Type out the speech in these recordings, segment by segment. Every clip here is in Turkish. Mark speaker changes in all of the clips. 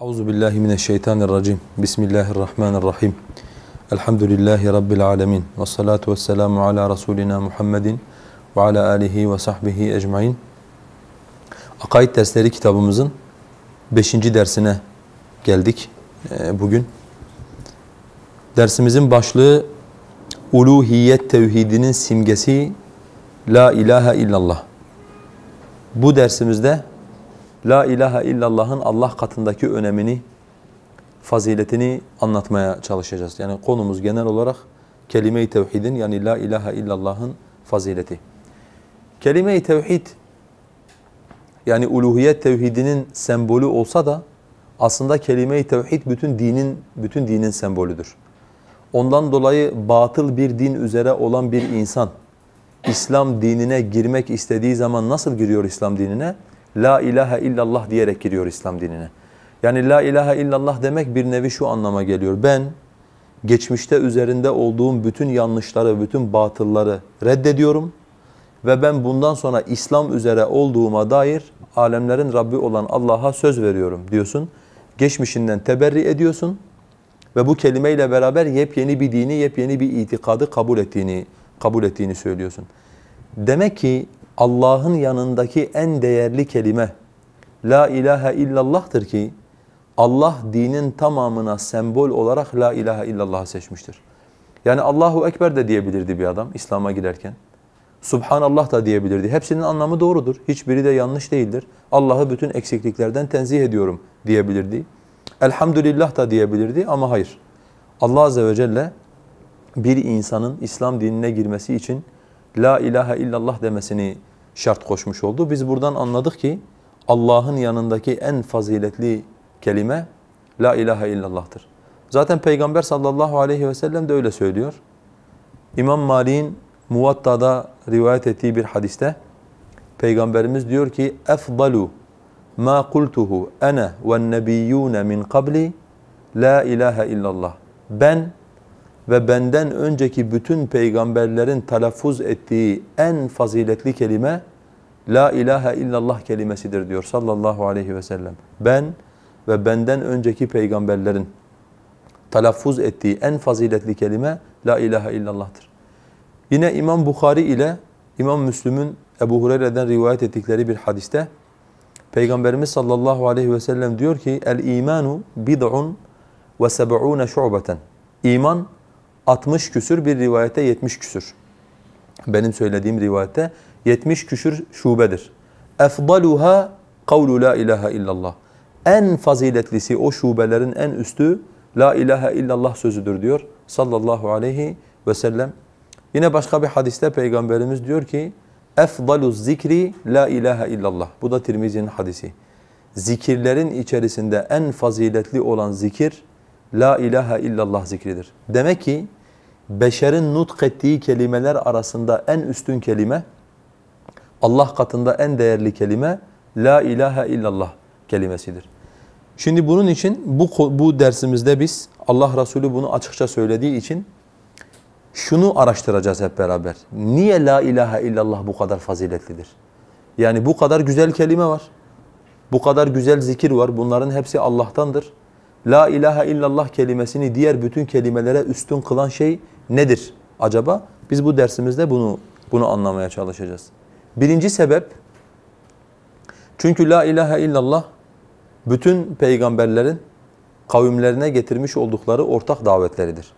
Speaker 1: Euzu billahi mineşşeytanirracim. Bismillahirrahmanirrahim. Elhamdülillahi rabbil alamin. Ves salatu vesselamu ala rasulina Muhammedin ve ala alihi ve sahbihi ecmaîn. Akaid dersleri kitabımızın 5. dersine geldik e, bugün. Dersimizin başlığı uluhiyet tevhidinin simgesi la ilahe illallah. Bu dersimizde La ilahe illallah'ın Allah katındaki önemini, faziletini anlatmaya çalışacağız. Yani konumuz genel olarak kelime-i tevhidin yani la ilahe illallah'ın fazileti. Kelime-i tevhid yani uluhiyet tevhidinin sembolü olsa da aslında kelime-i tevhid bütün dinin bütün dinin sembolüdür. Ondan dolayı batıl bir din üzere olan bir insan İslam dinine girmek istediği zaman nasıl giriyor İslam dinine? La ilahe illallah diyerek giriyor İslam dinine. Yani la ilahe illallah demek bir nevi şu anlama geliyor. Ben geçmişte üzerinde olduğum bütün yanlışları, bütün batılları reddediyorum ve ben bundan sonra İslam üzere olduğuma dair alemlerin Rabbi olan Allah'a söz veriyorum diyorsun. Geçmişinden teberri ediyorsun ve bu kelimeyle beraber yepyeni bir dini, yepyeni bir itikadı kabul ettiğini kabul ettiğini söylüyorsun. Demek ki Allah'ın yanındaki en değerli kelime La ilahe illallah'tır ki Allah dinin tamamına sembol olarak La ilahe illallah'ı seçmiştir. Yani Allahu Ekber de diyebilirdi bir adam İslam'a girerken. Subhanallah da diyebilirdi. Hepsinin anlamı doğrudur. Hiçbiri de yanlış değildir. Allah'ı bütün eksikliklerden tenzih ediyorum diyebilirdi. Elhamdülillah da diyebilirdi ama hayır. Allah Azze ve Celle bir insanın İslam dinine girmesi için La ilahe illallah demesini şart koşmuş oldu. Biz buradan anladık ki Allah'ın yanındaki en faziletli kelime La ilahe illallah'tır. Zaten Peygamber sallallahu aleyhi ve sellem de öyle söylüyor. İmam Malik'in Muvatta'da rivayet ettiği bir hadiste Peygamberimiz diyor ki efdalu ma kultuhu ana ve nebiyyun min qabli la ilahe illallah. Ben ve benden önceki bütün peygamberlerin telaffuz ettiği en faziletli kelime La ilahe illallah kelimesidir diyor sallallahu aleyhi ve sellem. Ben ve benden önceki peygamberlerin telaffuz ettiği en faziletli kelime La ilahe illallah'tır. Yine İmam Bukhari ile İmam Müslüm'ün Ebu Hureyre'den rivayet ettikleri bir hadiste Peygamberimiz sallallahu aleyhi ve sellem diyor ki el imanu bid'un ve seb'un şu'beten. İman 60 küsür bir rivayette 70 küsür. Benim söylediğim rivayette 70 küsür şubedir. Efdaluha kavlu la ilahe illallah. En faziletlisi o şubelerin en üstü la ilahe illallah sözüdür diyor sallallahu aleyhi ve sellem. Yine başka bir hadiste peygamberimiz diyor ki efdalu zikri la ilahe illallah. Bu da Tirmizi'nin hadisi. Zikirlerin içerisinde en faziletli olan zikir la ilahe illallah zikridir. Demek ki beşerin nutk ettiği kelimeler arasında en üstün kelime, Allah katında en değerli kelime La ilahe illallah kelimesidir. Şimdi bunun için bu, bu dersimizde biz Allah Resulü bunu açıkça söylediği için şunu araştıracağız hep beraber. Niye La ilahe illallah bu kadar faziletlidir? Yani bu kadar güzel kelime var. Bu kadar güzel zikir var. Bunların hepsi Allah'tandır. La ilahe illallah kelimesini diğer bütün kelimelere üstün kılan şey nedir acaba? Biz bu dersimizde bunu bunu anlamaya çalışacağız. Birinci sebep çünkü la ilahe illallah bütün peygamberlerin kavimlerine getirmiş oldukları ortak davetleridir.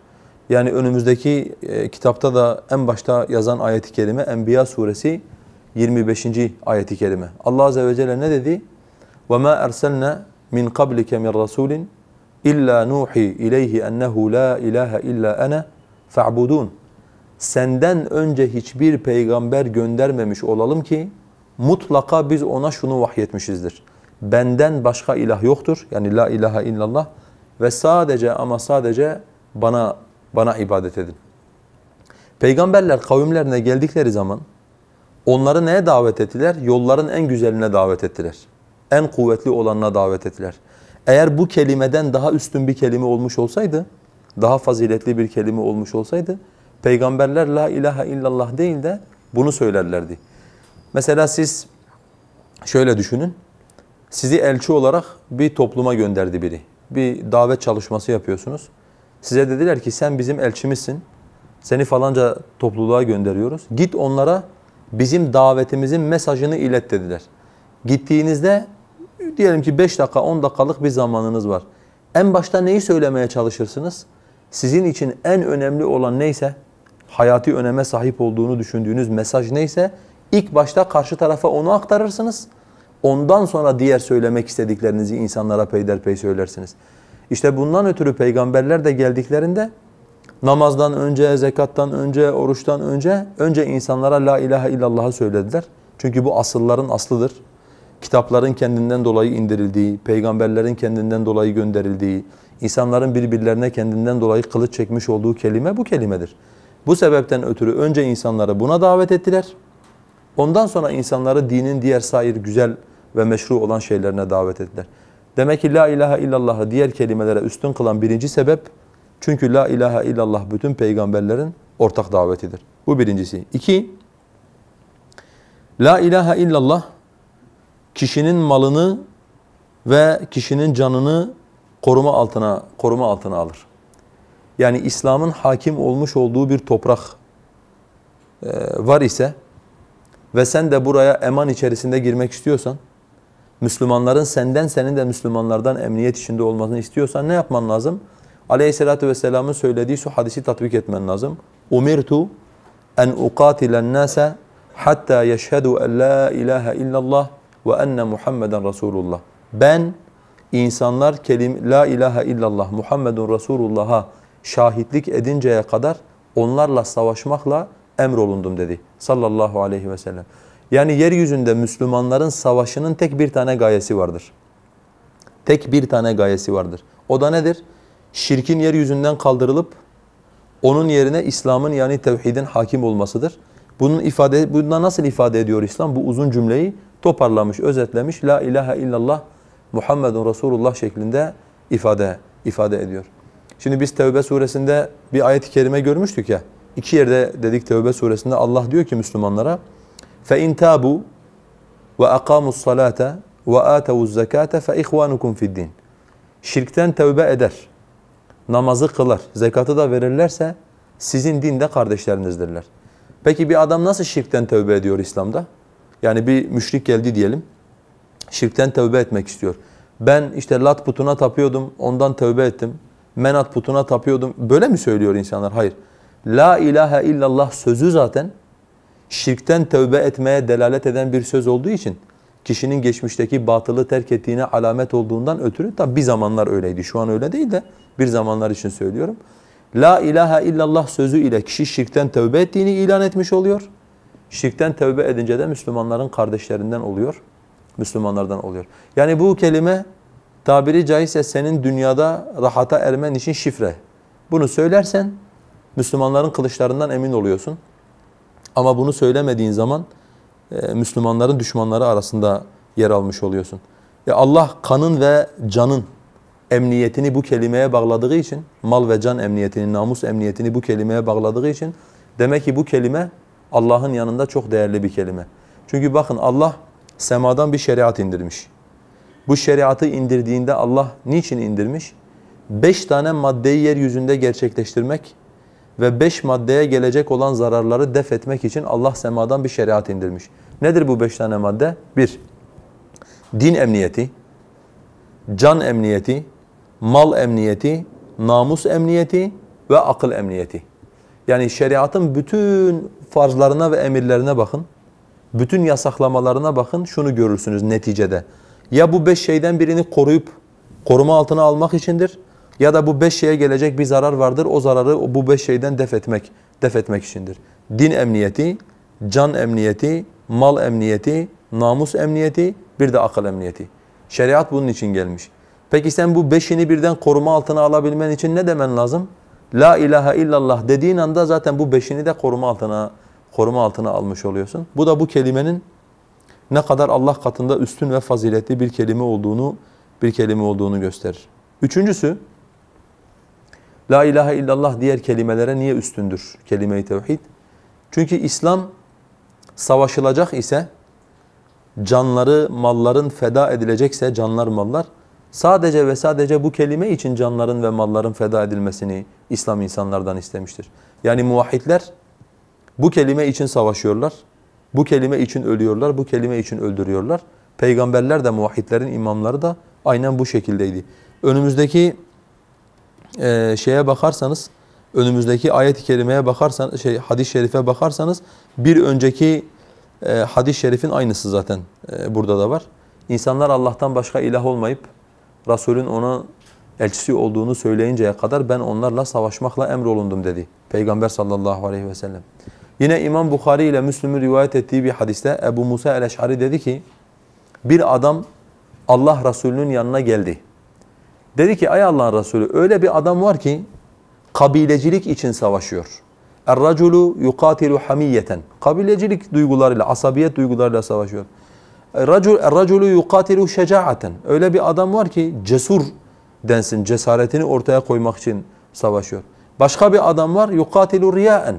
Speaker 1: Yani önümüzdeki e, kitapta da en başta yazan ayet-i kerime Enbiya suresi 25. ayet-i kerime. Allah azze ve celle ne dedi? وَمَا أَرْسَلْنَا مِنْ قَبْلِكَ مِنْ رَسُولٍ İlla nuhi ileyhi ennehu la ilahe illa ana fa'budun. Senden önce hiçbir peygamber göndermemiş olalım ki mutlaka biz ona şunu vahyetmişizdir. Benden başka ilah yoktur. Yani la ilahe illallah ve sadece ama sadece bana bana ibadet edin. Peygamberler kavimlerine geldikleri zaman onları neye davet ettiler? Yolların en güzeline davet ettiler. En kuvvetli olanına davet ettiler. Eğer bu kelimeden daha üstün bir kelime olmuş olsaydı, daha faziletli bir kelime olmuş olsaydı, peygamberler la ilahe illallah değil de bunu söylerlerdi. Mesela siz şöyle düşünün, sizi elçi olarak bir topluma gönderdi biri. Bir davet çalışması yapıyorsunuz. Size dediler ki sen bizim elçimizsin. Seni falanca topluluğa gönderiyoruz. Git onlara bizim davetimizin mesajını ilet dediler. Gittiğinizde diyelim ki 5 dakika 10 dakikalık bir zamanınız var. En başta neyi söylemeye çalışırsınız? Sizin için en önemli olan neyse, hayati öneme sahip olduğunu düşündüğünüz mesaj neyse ilk başta karşı tarafa onu aktarırsınız. Ondan sonra diğer söylemek istediklerinizi insanlara peyderpey söylersiniz. İşte bundan ötürü peygamberler de geldiklerinde namazdan önce, zekattan önce, oruçtan önce önce insanlara la ilahe illallah'ı söylediler. Çünkü bu asılların aslıdır. Kitapların kendinden dolayı indirildiği, peygamberlerin kendinden dolayı gönderildiği, insanların birbirlerine kendinden dolayı kılıç çekmiş olduğu kelime bu kelimedir. Bu sebepten ötürü önce insanları buna davet ettiler. Ondan sonra insanları dinin diğer sair güzel ve meşru olan şeylerine davet ettiler. Demek ki la ilahe illallah'ı diğer kelimelere üstün kılan birinci sebep çünkü la ilahe illallah bütün peygamberlerin ortak davetidir. Bu birincisi. İki, la ilahe illallah kişinin malını ve kişinin canını koruma altına koruma altına alır. Yani İslam'ın hakim olmuş olduğu bir toprak e, var ise ve sen de buraya eman içerisinde girmek istiyorsan, Müslümanların senden senin de Müslümanlardan emniyet içinde olmasını istiyorsan ne yapman lazım? Aleyhissalatu vesselam'ın söylediği şu hadisi tatbik etmen lazım. Umirtu en uqatilen nase hatta yeşhedü en la ilahe illallah ve enne Muhammeden Resulullah. Ben insanlar kelim la ilahe illallah Muhammedun Resulullah'a şahitlik edinceye kadar onlarla savaşmakla emrolundum dedi sallallahu aleyhi ve sellem. Yani yeryüzünde Müslümanların savaşının tek bir tane gayesi vardır. Tek bir tane gayesi vardır. O da nedir? Şirkin yeryüzünden kaldırılıp onun yerine İslam'ın yani tevhidin hakim olmasıdır. Bunun ifade bundan nasıl ifade ediyor İslam? Bu uzun cümleyi toparlamış, özetlemiş. La ilahe illallah Muhammedun Resulullah şeklinde ifade ifade ediyor. Şimdi biz Tevbe suresinde bir ayet-i kerime görmüştük ya. İki yerde dedik Tevbe suresinde Allah diyor ki Müslümanlara فَاِنْ تَابُوا وَاَقَامُوا الصَّلَاةَ وَآتَوُوا الزَّكَاةَ فَاِخْوَانُكُمْ فِي الدِّينِ Şirkten tevbe eder, namazı kılar, zekatı da verirlerse sizin dinde kardeşlerinizdirler. Peki bir adam nasıl şirkten tövbe ediyor İslam'da? Yani bir müşrik geldi diyelim, şirkten tövbe etmek istiyor. Ben işte lat putuna tapıyordum, ondan tövbe ettim. Menat putuna tapıyordum. Böyle mi söylüyor insanlar? Hayır. La ilahe illallah sözü zaten şirkten tövbe etmeye delalet eden bir söz olduğu için kişinin geçmişteki batılı terk ettiğine alamet olduğundan ötürü tabi bir zamanlar öyleydi. Şu an öyle değil de bir zamanlar için söylüyorum. La ilahe illallah sözü ile kişi şirkten tövbe ettiğini ilan etmiş oluyor. Şirkten tövbe edince de Müslümanların kardeşlerinden oluyor. Müslümanlardan oluyor. Yani bu kelime tabiri caizse senin dünyada rahata ermen için şifre. Bunu söylersen Müslümanların kılıçlarından emin oluyorsun. Ama bunu söylemediğin zaman e, Müslümanların düşmanları arasında yer almış oluyorsun. E Allah kanın ve canın emniyetini bu kelimeye bağladığı için, mal ve can emniyetini, namus emniyetini bu kelimeye bağladığı için demek ki bu kelime Allah'ın yanında çok değerli bir kelime. Çünkü bakın Allah semadan bir şeriat indirmiş. Bu şeriatı indirdiğinde Allah niçin indirmiş? Beş tane maddeyi yeryüzünde gerçekleştirmek ve beş maddeye gelecek olan zararları def etmek için Allah semadan bir şeriat indirmiş. Nedir bu beş tane madde? Bir, din emniyeti, can emniyeti, mal emniyeti, namus emniyeti ve akıl emniyeti. Yani şeriatın bütün farzlarına ve emirlerine bakın. Bütün yasaklamalarına bakın şunu görürsünüz neticede. Ya bu beş şeyden birini koruyup koruma altına almak içindir ya da bu beş şeye gelecek bir zarar vardır. O zararı bu beş şeyden def etmek, def etmek içindir. Din emniyeti, can emniyeti, mal emniyeti, namus emniyeti, bir de akıl emniyeti. Şeriat bunun için gelmiş. Peki sen bu beşini birden koruma altına alabilmen için ne demen lazım? La ilahe illallah dediğin anda zaten bu beşini de koruma altına koruma altına almış oluyorsun. Bu da bu kelimenin ne kadar Allah katında üstün ve faziletli bir kelime olduğunu bir kelime olduğunu gösterir. Üçüncüsü La ilahe illallah diğer kelimelere niye üstündür kelime-i tevhid? Çünkü İslam savaşılacak ise canları, malların feda edilecekse canlar, mallar sadece ve sadece bu kelime için canların ve malların feda edilmesini İslam insanlardan istemiştir. Yani muvahhidler bu kelime için savaşıyorlar. Bu kelime için ölüyorlar, bu kelime için öldürüyorlar. Peygamberler de muvahhidlerin imamları da aynen bu şekildeydi. Önümüzdeki e, şeye bakarsanız, önümüzdeki ayet-i kerimeye bakarsanız, şey hadis-i şerife bakarsanız bir önceki e, hadis-i şerifin aynısı zaten e, burada da var. İnsanlar Allah'tan başka ilah olmayıp Resulün ona elçisi olduğunu söyleyinceye kadar ben onlarla savaşmakla emrolundum dedi. Peygamber sallallahu aleyhi ve sellem. Yine İmam Bukhari ile Müslüm'ün rivayet ettiği bir hadiste Ebu Musa el-Eş'ari dedi ki bir adam Allah Resulü'nün yanına geldi. Dedi ki ay Allah'ın Resulü öyle bir adam var ki kabilecilik için savaşıyor. Er-raculu yuqatilu hamiyeten. Kabilecilik duygularıyla, asabiyet duygularıyla savaşıyor. Er-raculu yuqatilu şecaaten. Öyle bir adam var ki cesur densin, cesaretini ortaya koymak için savaşıyor. Başka bir adam var yuqatilu riyaen.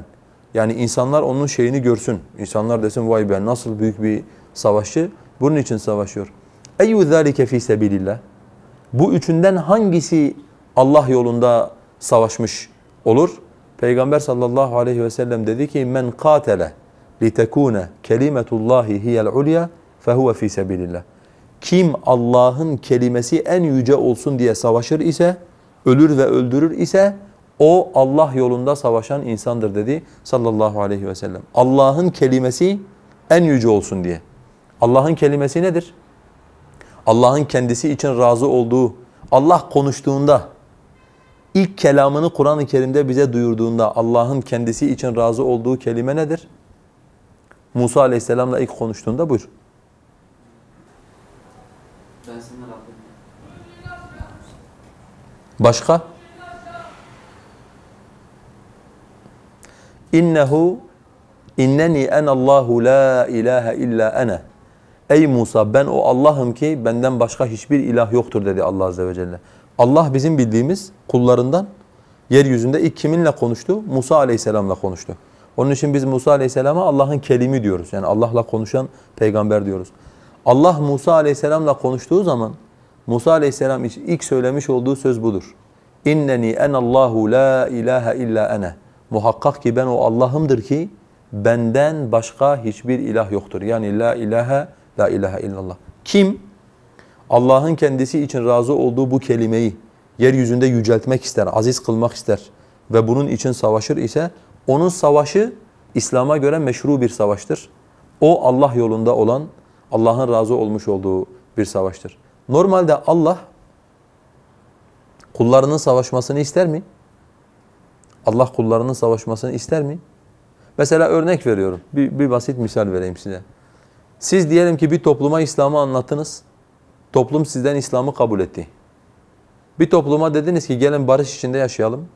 Speaker 1: Yani insanlar onun şeyini görsün. İnsanlar desin vay be nasıl büyük bir savaşçı. Bunun için savaşıyor. Eyyü zâlike fî sebilillah. Bu üçünden hangisi Allah yolunda savaşmış olur? Peygamber sallallahu aleyhi ve sellem dedi ki men katele litekune kelimetullahi hiyel ulya fehuve fî sebilillah. Kim Allah'ın kelimesi en yüce olsun diye savaşır ise, ölür ve öldürür ise o Allah yolunda savaşan insandır dedi sallallahu aleyhi ve sellem. Allah'ın kelimesi en yüce olsun diye. Allah'ın kelimesi nedir? Allah'ın kendisi için razı olduğu, Allah konuştuğunda, ilk kelamını Kur'an-ı Kerim'de bize duyurduğunda Allah'ın kendisi için razı olduğu kelime nedir? Musa aleyhisselamla ilk konuştuğunda buyur. Başka? İnnehu inneni enallahu la ilahe illa ana. Ey Musa ben o Allah'ım ki benden başka hiçbir ilah yoktur dedi Allah azze ve celle. Allah bizim bildiğimiz kullarından yeryüzünde ilk kiminle konuştu? Musa aleyhisselamla konuştu. Onun için biz Musa aleyhisselama Allah'ın kelimi diyoruz. Yani Allah'la konuşan peygamber diyoruz. Allah Musa aleyhisselamla konuştuğu zaman Musa aleyhisselam ilk söylemiş olduğu söz budur. İnneni enallahu la ilahe illa ana. Muhakkak ki ben o Allah'ımdır ki benden başka hiçbir ilah yoktur. Yani la ilahe la ilahe illallah. Kim Allah'ın kendisi için razı olduğu bu kelimeyi yeryüzünde yüceltmek ister, aziz kılmak ister ve bunun için savaşır ise onun savaşı İslam'a göre meşru bir savaştır. O Allah yolunda olan, Allah'ın razı olmuş olduğu bir savaştır. Normalde Allah kullarının savaşmasını ister mi? Allah kullarının savaşmasını ister mi? Mesela örnek veriyorum. Bir, bir basit misal vereyim size. Siz diyelim ki bir topluma İslam'ı anlattınız. Toplum sizden İslam'ı kabul etti. Bir topluma dediniz ki gelin barış içinde yaşayalım.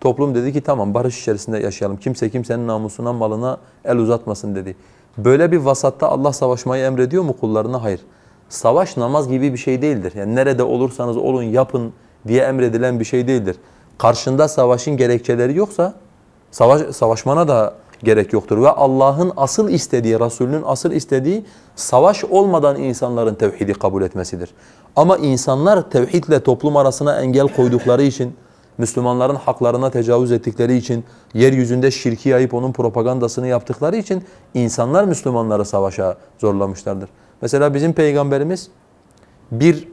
Speaker 1: Toplum dedi ki tamam barış içerisinde yaşayalım. Kimse kimsenin namusuna, malına el uzatmasın dedi. Böyle bir vasatta Allah savaşmayı emrediyor mu kullarına? Hayır. Savaş namaz gibi bir şey değildir. Yani nerede olursanız olun yapın diye emredilen bir şey değildir. Karşında savaşın gerekçeleri yoksa savaş, savaşmana da gerek yoktur. Ve Allah'ın asıl istediği, Resulünün asıl istediği savaş olmadan insanların tevhidi kabul etmesidir. Ama insanlar tevhidle toplum arasına engel koydukları için, Müslümanların haklarına tecavüz ettikleri için, yeryüzünde şirki yayıp onun propagandasını yaptıkları için insanlar Müslümanları savaşa zorlamışlardır. Mesela bizim peygamberimiz bir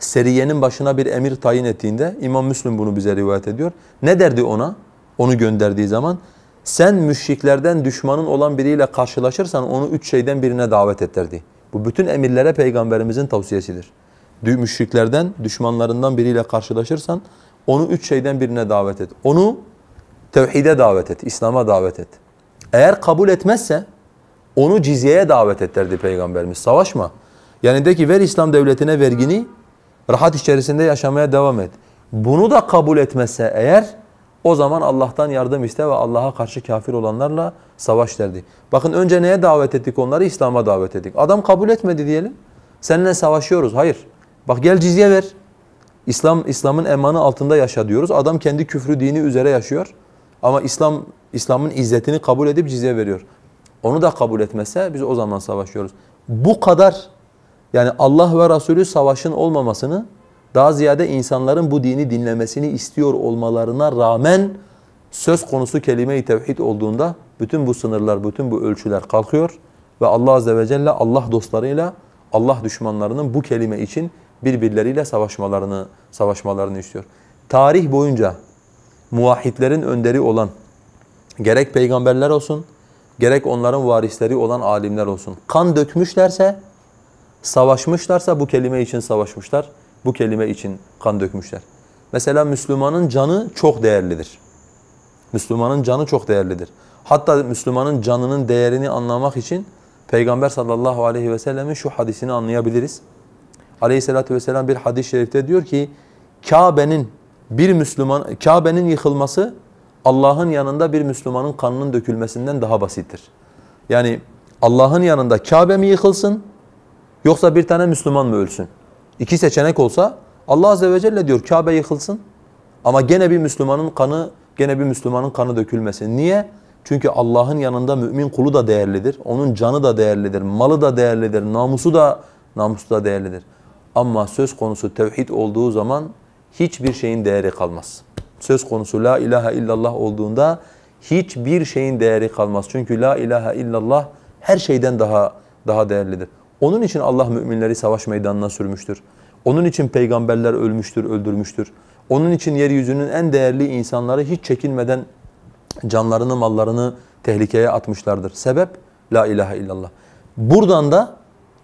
Speaker 1: seriyenin başına bir emir tayin ettiğinde İmam Müslim bunu bize rivayet ediyor. Ne derdi ona? Onu gönderdiği zaman sen müşriklerden düşmanın olan biriyle karşılaşırsan onu üç şeyden birine davet et derdi. Bu bütün emirlere peygamberimizin tavsiyesidir. Müşriklerden, düşmanlarından biriyle karşılaşırsan onu üç şeyden birine davet et. Onu tevhide davet et, İslam'a davet et. Eğer kabul etmezse onu cizyeye davet et derdi peygamberimiz. Savaşma. Yani de ki ver İslam devletine vergini, rahat içerisinde yaşamaya devam et. Bunu da kabul etmezse eğer o zaman Allah'tan yardım iste ve Allah'a karşı kafir olanlarla savaş derdi. Bakın önce neye davet ettik onları? İslam'a davet ettik. Adam kabul etmedi diyelim. Seninle savaşıyoruz. Hayır. Bak gel cizye ver. İslam İslam'ın emanı altında yaşa diyoruz. Adam kendi küfrü dini üzere yaşıyor. Ama İslam İslam'ın izzetini kabul edip cizye veriyor. Onu da kabul etmezse biz o zaman savaşıyoruz. bu kadar yani Allah ve Resulü savaşın olmamasını daha ziyade insanların bu dini dinlemesini istiyor olmalarına rağmen söz konusu kelime-i tevhid olduğunda bütün bu sınırlar, bütün bu ölçüler kalkıyor ve Allah azze ve celle Allah dostlarıyla Allah düşmanlarının bu kelime için birbirleriyle savaşmalarını savaşmalarını istiyor. Tarih boyunca muvahhidlerin önderi olan gerek peygamberler olsun, gerek onların varisleri olan alimler olsun. Kan dökmüşlerse, savaşmışlarsa bu kelime için savaşmışlar, bu kelime için kan dökmüşler. Mesela Müslümanın canı çok değerlidir. Müslümanın canı çok değerlidir. Hatta Müslümanın canının değerini anlamak için Peygamber sallallahu aleyhi ve sellemin şu hadisini anlayabiliriz. Aleyhissalatü vesselam bir hadis-i şerifte diyor ki Kabe'nin bir Müslüman Kabe'nin yıkılması Allah'ın yanında bir Müslümanın kanının dökülmesinden daha basittir. Yani Allah'ın yanında Kabe mi yıkılsın yoksa bir tane Müslüman mı ölsün? İki seçenek olsa Allah azze ve celle diyor Kabe yıkılsın ama gene bir Müslümanın kanı gene bir Müslümanın kanı dökülmesin. Niye? Çünkü Allah'ın yanında mümin kulu da değerlidir. Onun canı da değerlidir, malı da değerlidir, namusu da namusu da değerlidir. Ama söz konusu tevhid olduğu zaman hiçbir şeyin değeri kalmaz. Söz konusu la ilahe illallah olduğunda hiçbir şeyin değeri kalmaz. Çünkü la ilahe illallah her şeyden daha daha değerlidir. Onun için Allah müminleri savaş meydanına sürmüştür. Onun için peygamberler ölmüştür, öldürmüştür. Onun için yeryüzünün en değerli insanları hiç çekinmeden canlarını, mallarını tehlikeye atmışlardır. Sebep la ilahe illallah. Buradan da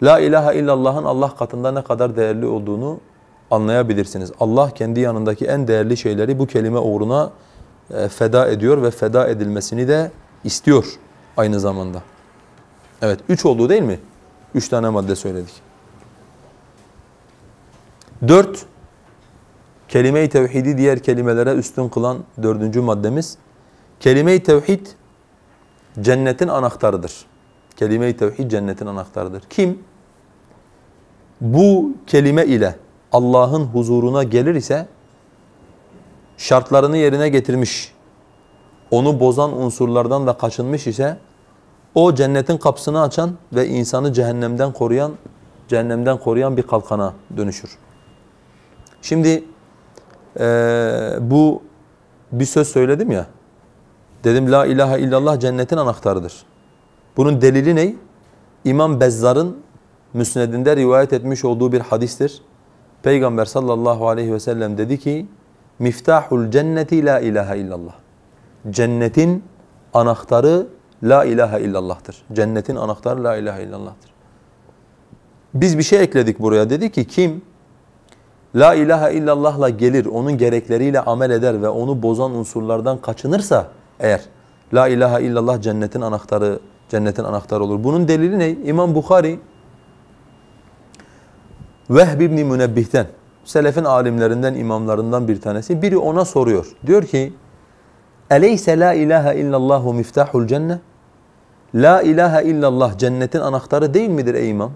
Speaker 1: la ilahe illallah'ın Allah katında ne kadar değerli olduğunu anlayabilirsiniz. Allah kendi yanındaki en değerli şeyleri bu kelime uğruna e, feda ediyor ve feda edilmesini de istiyor aynı zamanda. Evet, üç oldu değil mi? Üç tane madde söyledik. Dört, kelime-i tevhidi diğer kelimelere üstün kılan dördüncü maddemiz, kelime-i tevhid cennetin anahtarıdır. Kelime-i tevhid cennetin anahtarıdır. Kim bu kelime ile Allah'ın huzuruna gelir ise şartlarını yerine getirmiş, onu bozan unsurlardan da kaçınmış ise o cennetin kapısını açan ve insanı cehennemden koruyan, cehennemden koruyan bir kalkana dönüşür. Şimdi e, bu bir söz söyledim ya, dedim la ilahe illallah cennetin anahtarıdır. Bunun delili ne? İmam Bezzar'ın müsnedinde rivayet etmiş olduğu bir hadistir. Peygamber sallallahu aleyhi ve sellem dedi ki Miftahul cenneti la ilahe illallah. Cennetin anahtarı la ilahe illallah'tır. Cennetin anahtarı la ilahe illallah'tır. Biz bir şey ekledik buraya. Dedi ki kim la ilahe illallah'la gelir, onun gerekleriyle amel eder ve onu bozan unsurlardan kaçınırsa eğer la ilahe illallah cennetin anahtarı cennetin anahtarı olur. Bunun delili ne? İmam Bukhari Vehb ibn Münebbih'ten, selefin alimlerinden, imamlarından bir tanesi. Biri ona soruyor. Diyor ki, Eleyse la ilahe illallahu miftahul cennet? La ilahe illallah cennetin anahtarı değil midir ey imam?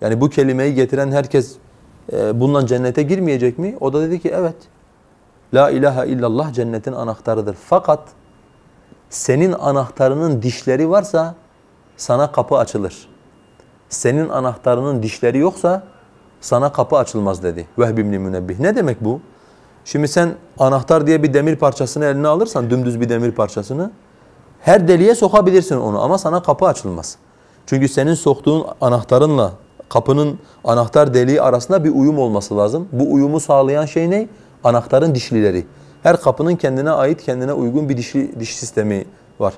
Speaker 1: Yani bu kelimeyi getiren herkes e, bundan cennete girmeyecek mi? O da dedi ki evet. La ilahe illallah cennetin anahtarıdır. Fakat senin anahtarının dişleri varsa sana kapı açılır. Senin anahtarının dişleri yoksa sana kapı açılmaz dedi Vehb ibn Münebbih. Ne demek bu? Şimdi sen anahtar diye bir demir parçasını eline alırsan, dümdüz bir demir parçasını, her deliğe sokabilirsin onu ama sana kapı açılmaz. Çünkü senin soktuğun anahtarınla kapının anahtar deliği arasında bir uyum olması lazım. Bu uyumu sağlayan şey ne? Anahtarın dişlileri. Her kapının kendine ait, kendine uygun bir dişli, diş sistemi var.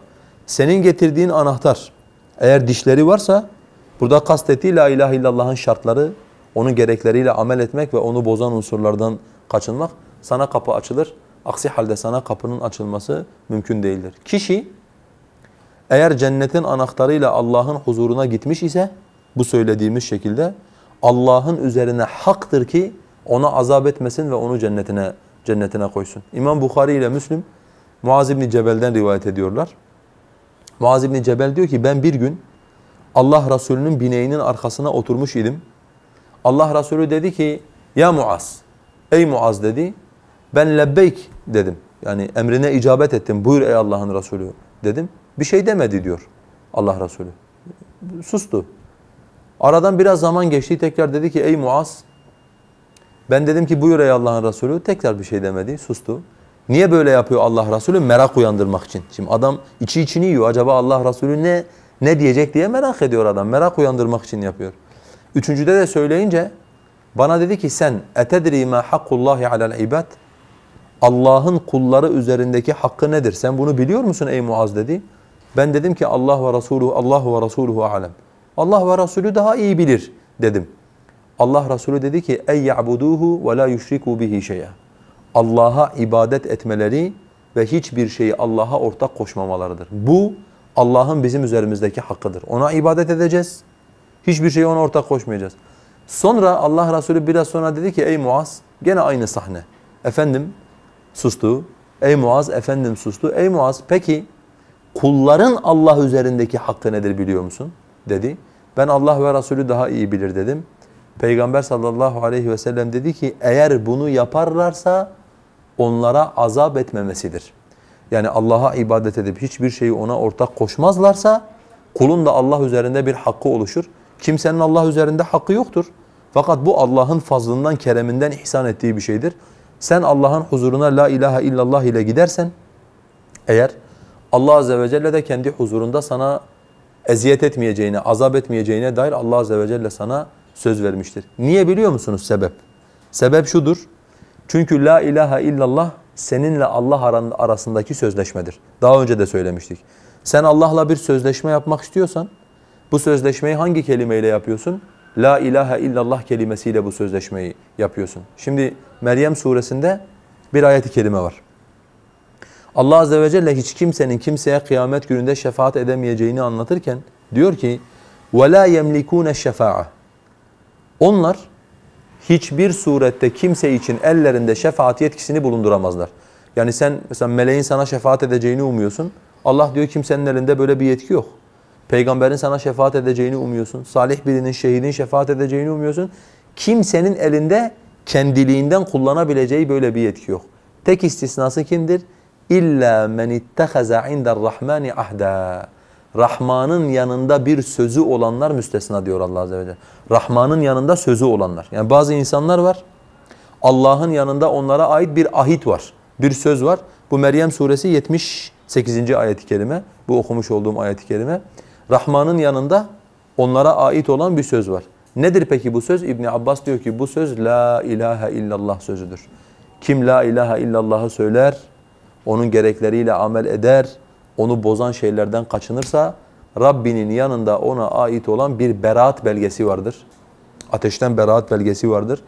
Speaker 1: Senin getirdiğin anahtar eğer dişleri varsa burada kastettiği la ilahe illallah'ın şartları onun gerekleriyle amel etmek ve onu bozan unsurlardan kaçınmak sana kapı açılır. Aksi halde sana kapının açılması mümkün değildir. Kişi eğer cennetin anahtarıyla Allah'ın huzuruna gitmiş ise bu söylediğimiz şekilde Allah'ın üzerine haktır ki ona azap etmesin ve onu cennetine cennetine koysun. İmam Bukhari ile Müslim Muaz İbni Cebel'den rivayet ediyorlar. Muaz İbni Cebel diyor ki ben bir gün Allah Resulü'nün bineğinin arkasına oturmuş idim. Allah Resulü dedi ki ya Muaz, ey Muaz dedi ben lebbeyk dedim. Yani emrine icabet ettim buyur ey Allah'ın Resulü dedim. Bir şey demedi diyor Allah Resulü. Sustu. Aradan biraz zaman geçti tekrar dedi ki ey Muaz ben dedim ki buyur ey Allah'ın Resulü tekrar bir şey demedi sustu. Niye böyle yapıyor Allah Resulü? Merak uyandırmak için. Şimdi adam içi içini yiyor. Acaba Allah Resulü ne ne diyecek diye merak ediyor adam. Merak uyandırmak için yapıyor. Üçüncüde de söyleyince bana dedi ki sen etedri ma hakkullahi alel ibad? Allah'ın kulları üzerindeki hakkı nedir? Sen bunu biliyor musun ey Muaz dedi. Ben dedim ki Allah ve Resuluhu Allah ve Resuluhu alem. Allah ve Resulü daha iyi bilir dedim. Allah Resulü dedi ki ey ya'buduhu ve la yushriku bihi şey'a. Allah'a ibadet etmeleri ve hiçbir şeyi Allah'a ortak koşmamalarıdır. Bu Allah'ın bizim üzerimizdeki hakkıdır. Ona ibadet edeceğiz. Hiçbir şeyi ona ortak koşmayacağız. Sonra Allah Resulü biraz sonra dedi ki ey Muaz gene aynı sahne. Efendim sustu. Ey Muaz efendim sustu. Ey Muaz peki kulların Allah üzerindeki hakkı nedir biliyor musun? dedi. Ben Allah ve Resulü daha iyi bilir dedim. Peygamber sallallahu aleyhi ve sellem dedi ki eğer bunu yaparlarsa onlara azap etmemesidir. Yani Allah'a ibadet edip hiçbir şeyi ona ortak koşmazlarsa kulun da Allah üzerinde bir hakkı oluşur. Kimsenin Allah üzerinde hakkı yoktur. Fakat bu Allah'ın fazlından, kereminden ihsan ettiği bir şeydir. Sen Allah'ın huzuruna la ilahe illallah ile gidersen eğer Allah azze ve celle de kendi huzurunda sana eziyet etmeyeceğine, azap etmeyeceğine dair Allah azze ve celle sana söz vermiştir. Niye biliyor musunuz sebep? Sebep şudur. Çünkü la ilahe illallah seninle Allah arasındaki sözleşmedir. Daha önce de söylemiştik. Sen Allah'la bir sözleşme yapmak istiyorsan bu sözleşmeyi hangi kelimeyle yapıyorsun? La ilahe illallah kelimesiyle bu sözleşmeyi yapıyorsun. Şimdi Meryem suresinde bir ayet-i kerime var. Allah azze ve celle hiç kimsenin kimseye kıyamet gününde şefaat edemeyeceğini anlatırken diyor ki وَلَا يَمْلِكُونَ الشَّفَاعَةِ Onlar hiçbir surette kimse için ellerinde şefaat yetkisini bulunduramazlar. Yani sen mesela meleğin sana şefaat edeceğini umuyorsun. Allah diyor kimsenin elinde böyle bir yetki yok. Peygamberin sana şefaat edeceğini umuyorsun. Salih birinin, şehidin şefaat edeceğini umuyorsun. Kimsenin elinde kendiliğinden kullanabileceği böyle bir yetki yok. Tek istisnası kimdir? İlla men ittehaza indar rahmani ahda. Rahman'ın yanında bir sözü olanlar müstesna diyor Allah azze ve celle. Rahman'ın yanında sözü olanlar. Yani bazı insanlar var. Allah'ın yanında onlara ait bir ahit var. Bir söz var. Bu Meryem suresi 78. ayet-i kerime. Bu okumuş olduğum ayet-i kerime. Rahman'ın yanında onlara ait olan bir söz var. Nedir peki bu söz? İbn Abbas diyor ki bu söz la ilahe illallah sözüdür. Kim la ilahe illallah'ı söyler, onun gerekleriyle amel eder, onu bozan şeylerden kaçınırsa Rabbinin yanında ona ait olan bir beraat belgesi vardır. Ateşten beraat belgesi vardır.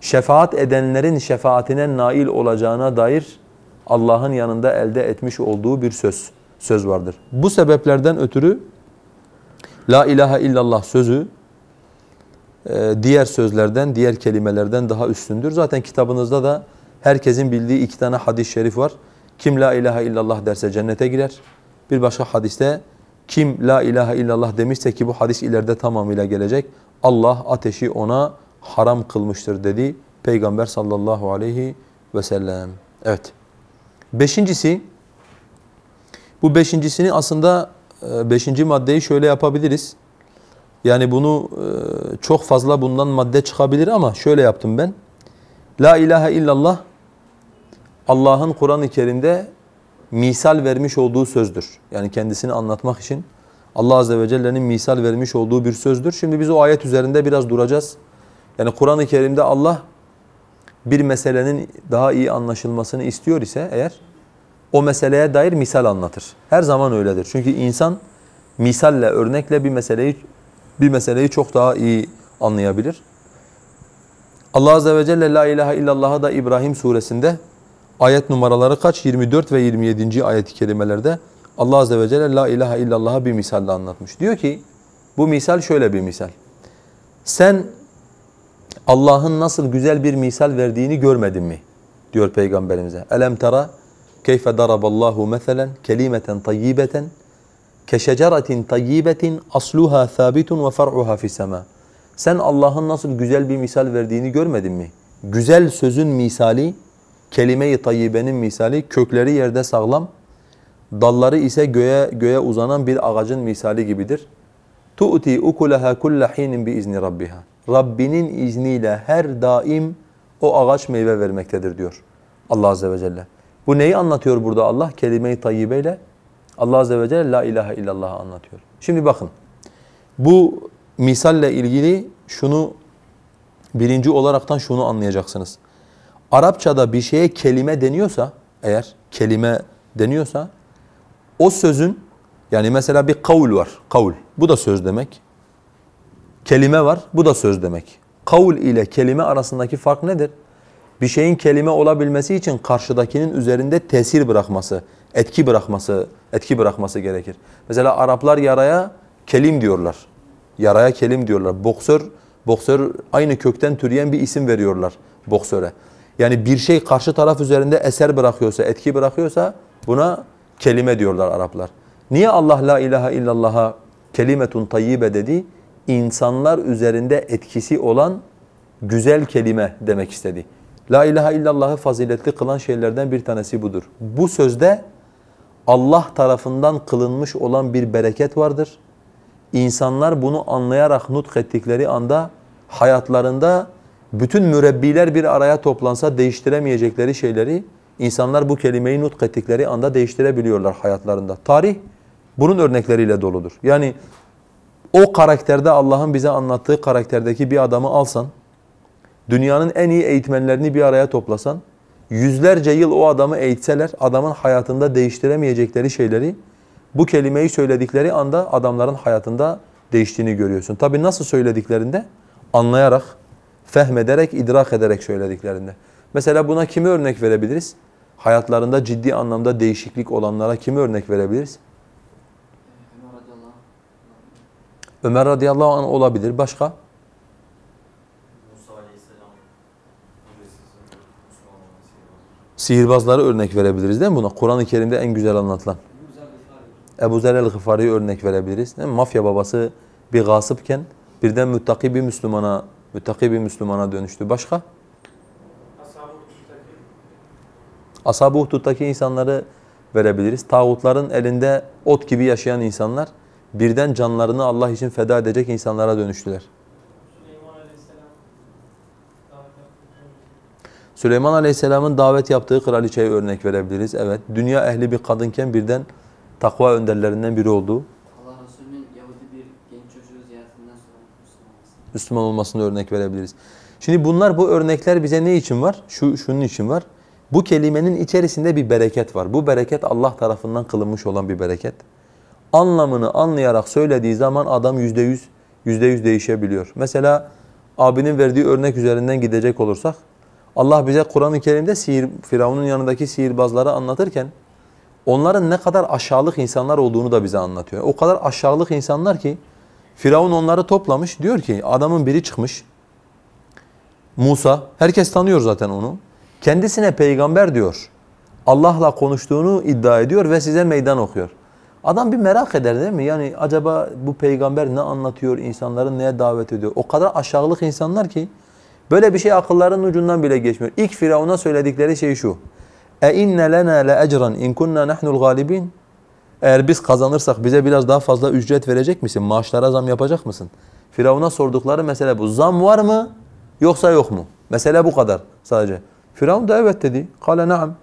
Speaker 1: Şefaat edenlerin şefaatine nail olacağına dair Allah'ın yanında elde etmiş olduğu bir söz söz vardır. Bu sebeplerden ötürü La ilahe illallah sözü e, diğer sözlerden, diğer kelimelerden daha üstündür. Zaten kitabınızda da herkesin bildiği iki tane hadis-i şerif var. Kim la ilahe illallah derse cennete girer. Bir başka hadiste kim la ilahe illallah demişse ki bu hadis ileride tamamıyla gelecek. Allah ateşi ona haram kılmıştır dedi Peygamber sallallahu aleyhi ve sellem. Evet. Beşincisi, bu beşincisini aslında e, beşinci maddeyi şöyle yapabiliriz. Yani bunu e, çok fazla bundan madde çıkabilir ama şöyle yaptım ben. La ilahe illallah Allah'ın Kur'an-ı Kerim'de misal vermiş olduğu sözdür. Yani kendisini anlatmak için Allah Azze ve Celle'nin misal vermiş olduğu bir sözdür. Şimdi biz o ayet üzerinde biraz duracağız. Yani Kur'an-ı Kerim'de Allah bir meselenin daha iyi anlaşılmasını istiyor ise eğer o meseleye dair misal anlatır. Her zaman öyledir. Çünkü insan misalle, örnekle bir meseleyi bir meseleyi çok daha iyi anlayabilir. Allah Azze ve Celle La ilahe illallah'a da İbrahim suresinde ayet numaraları kaç? 24 ve 27. ayet-i kerimelerde Allah Azze ve Celle La ilahe illallah'a bir misalle anlatmış. Diyor ki bu misal şöyle bir misal. Sen Allah'ın nasıl güzel bir misal verdiğini görmedin mi? Diyor Peygamberimize. Elem tera keyfe daraballahu meselen kelimeten tayyibeten keşeceratin tayyibetin asluha sabitun ve far'uha fi sema. Sen Allah'ın nasıl güzel bir misal verdiğini görmedin mi? Güzel sözün misali, kelime-i tayyibenin misali, kökleri yerde sağlam, dalları ise göğe göğe uzanan bir ağacın misali gibidir. tu'ti ukulaha kulla hinin bi izni rabbiha. Rabbinin izniyle her daim o ağaç meyve vermektedir diyor Allah azze ve celle. Bu neyi anlatıyor burada Allah? Kelime-i tayyibeyle Allah azze ve celle la ilahe illallah anlatıyor. Şimdi bakın. Bu misalle ilgili şunu birinci olaraktan şunu anlayacaksınız. Arapçada bir şeye kelime deniyorsa eğer kelime deniyorsa o sözün yani mesela bir kavul var. Kavul. Bu da söz demek. Kelime var. Bu da söz demek. Kavul ile kelime arasındaki fark nedir? Bir şeyin kelime olabilmesi için karşıdakinin üzerinde tesir bırakması, etki bırakması, etki bırakması gerekir. Mesela Araplar yaraya kelim diyorlar. Yaraya kelim diyorlar. Boksör, boksör aynı kökten türeyen bir isim veriyorlar boksöre. Yani bir şey karşı taraf üzerinde eser bırakıyorsa, etki bırakıyorsa buna kelime diyorlar Araplar. Niye Allah la ilahe illallah'a kelimetun tayyibe dedi? İnsanlar üzerinde etkisi olan güzel kelime demek istedi. La ilahe illallah'ı faziletli kılan şeylerden bir tanesi budur. Bu sözde Allah tarafından kılınmış olan bir bereket vardır. İnsanlar bunu anlayarak nutk ettikleri anda hayatlarında bütün mürebbiler bir araya toplansa değiştiremeyecekleri şeyleri insanlar bu kelimeyi nutk ettikleri anda değiştirebiliyorlar hayatlarında. Tarih bunun örnekleriyle doludur. Yani o karakterde Allah'ın bize anlattığı karakterdeki bir adamı alsan, dünyanın en iyi eğitmenlerini bir araya toplasan, yüzlerce yıl o adamı eğitseler, adamın hayatında değiştiremeyecekleri şeyleri bu kelimeyi söyledikleri anda adamların hayatında değiştiğini görüyorsun. Tabi nasıl söylediklerinde? Anlayarak, fehmederek, idrak ederek söylediklerinde. Mesela buna kimi örnek verebiliriz? Hayatlarında ciddi anlamda değişiklik olanlara kimi örnek verebiliriz? Ömer radıyallahu anh olabilir. Başka? Sihirbazları örnek verebiliriz değil mi buna? Kur'an-ı Kerim'de en güzel anlatılan. Ebu Zer el-Gıfari'yi örnek verebiliriz. Değil mi? Mafya babası bir gasıpken birden müttaki bir Müslümana, müttaki bir Müslümana dönüştü. Başka? Ashab-ı Uhdud'daki insanları verebiliriz. Tağutların elinde ot gibi yaşayan insanlar birden canlarını Allah için feda edecek insanlara dönüştüler.
Speaker 2: Süleyman
Speaker 1: Aleyhisselam'ın davet yaptığı kraliçeye örnek verebiliriz. Evet, dünya ehli bir kadınken birden takva önderlerinden biri oldu.
Speaker 3: Allah Resulü'nün Yahudi bir genç çocuğu ziyaretinden sonra Müslüman olması.
Speaker 1: Müslüman olmasını örnek verebiliriz. Şimdi bunlar bu örnekler bize ne için var? Şu şunun için var. Bu kelimenin içerisinde bir bereket var. Bu bereket Allah tarafından kılınmış olan bir bereket. Anlamını anlayarak söylediği zaman adam yüzde yüz, yüzde yüz değişebiliyor. Mesela abinin verdiği örnek üzerinden gidecek olursak, Allah bize Kur'an-ı Kerim'de sihir, Firavun'un yanındaki sihirbazları anlatırken, onların ne kadar aşağılık insanlar olduğunu da bize anlatıyor. O kadar aşağılık insanlar ki, Firavun onları toplamış, diyor ki adamın biri çıkmış, Musa, herkes tanıyor zaten onu. Kendisine peygamber diyor. Allah'la konuştuğunu iddia ediyor ve size meydan okuyor. Adam bir merak eder değil mi? Yani acaba bu peygamber ne anlatıyor, insanları neye davet ediyor? O kadar aşağılık insanlar ki böyle bir şey akıllarının ucundan bile geçmiyor. İlk Firavun'a söyledikleri şey şu. E inne lena la ecran in kunna nahnul galibin? Eğer biz kazanırsak bize biraz daha fazla ücret verecek misin? Maaşlara zam yapacak mısın? Firavun'a sordukları mesele bu. Zam var mı yoksa yok mu? Mesele bu kadar sadece. Firavun da evet dedi. Kale naam.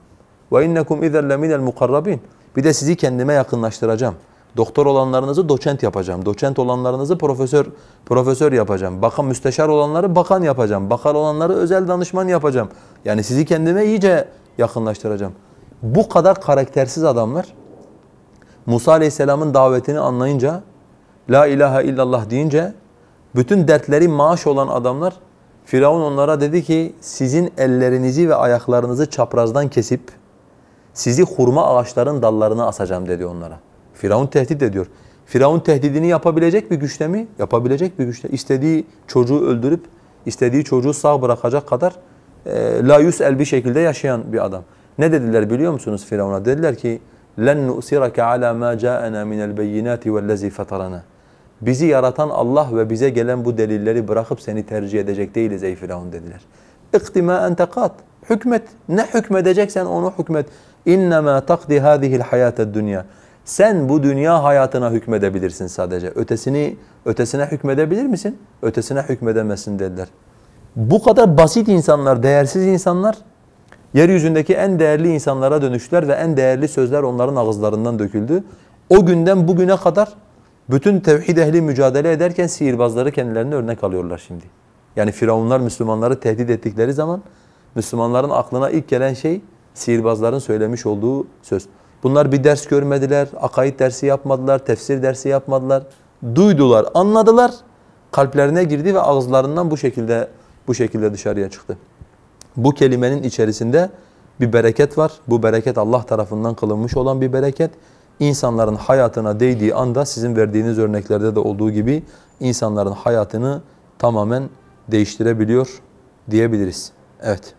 Speaker 1: Ve innekum izen leminel mukarrabin. Bir de sizi kendime yakınlaştıracağım. Doktor olanlarınızı doçent yapacağım. Doçent olanlarınızı profesör profesör yapacağım. Bakan müsteşar olanları bakan yapacağım. Bakan olanları özel danışman yapacağım. Yani sizi kendime iyice yakınlaştıracağım. Bu kadar karaktersiz adamlar Musa Aleyhisselam'ın davetini anlayınca La ilahe illallah deyince bütün dertleri maaş olan adamlar Firavun onlara dedi ki sizin ellerinizi ve ayaklarınızı çaprazdan kesip sizi hurma ağaçların dallarına asacağım dedi onlara. Firavun tehdit ediyor. Firavun tehdidini yapabilecek bir güçte mi? Yapabilecek bir güçte. İstediği çocuğu öldürüp istediği çocuğu sağ bırakacak kadar e, la el bir şekilde yaşayan bir adam. Ne dediler biliyor musunuz Firavun'a? Dediler ki لَنْ نُؤْسِرَكَ عَلَى مَا جَاءَنَا مِنَ الْبَيِّنَاتِ وَالَّذِي فَطَرَنَا Bizi yaratan Allah ve bize gelen bu delilleri bırakıp seni tercih edecek değiliz ey Firavun dediler. اِقْتِمَا اَنْ تَقَاتْ Hükmet. Ne hükmedeceksen onu hükmet. اِنَّمَا تَقْدِ هَذِهِ الْحَيَاةَ الدُّنْيَا Sen bu dünya hayatına hükmedebilirsin sadece. Ötesini ötesine hükmedebilir misin? Ötesine hükmedemezsin dediler. Bu kadar basit insanlar, değersiz insanlar yeryüzündeki en değerli insanlara dönüştüler ve en değerli sözler onların ağızlarından döküldü. O günden bugüne kadar bütün tevhid ehli mücadele ederken sihirbazları kendilerine örnek alıyorlar şimdi. Yani firavunlar Müslümanları tehdit ettikleri zaman Müslümanların aklına ilk gelen şey sihirbazların söylemiş olduğu söz. Bunlar bir ders görmediler, akaid dersi yapmadılar, tefsir dersi yapmadılar. Duydular, anladılar, kalplerine girdi ve ağızlarından bu şekilde bu şekilde dışarıya çıktı. Bu kelimenin içerisinde bir bereket var. Bu bereket Allah tarafından kılınmış olan bir bereket. İnsanların hayatına değdiği anda sizin verdiğiniz örneklerde de olduğu gibi insanların hayatını tamamen değiştirebiliyor diyebiliriz. Evet.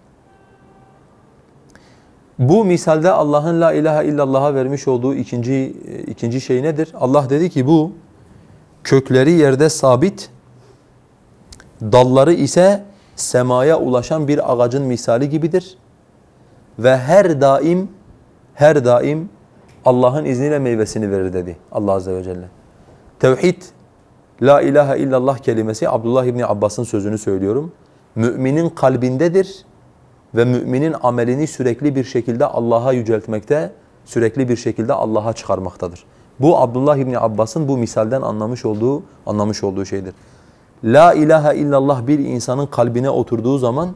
Speaker 1: Bu misalde Allah'ın la ilahe illallah'a vermiş olduğu ikinci ikinci şey nedir? Allah dedi ki bu kökleri yerde sabit, dalları ise semaya ulaşan bir ağacın misali gibidir. Ve her daim her daim Allah'ın izniyle meyvesini verir dedi Allah azze ve celle. Tevhid la ilahe illallah kelimesi Abdullah İbni Abbas'ın sözünü söylüyorum. Müminin kalbindedir ve müminin amelini sürekli bir şekilde Allah'a yüceltmekte, sürekli bir şekilde Allah'a çıkarmaktadır. Bu Abdullah İbni Abbas'ın bu misalden anlamış olduğu anlamış olduğu şeydir. La ilahe illallah bir insanın kalbine oturduğu zaman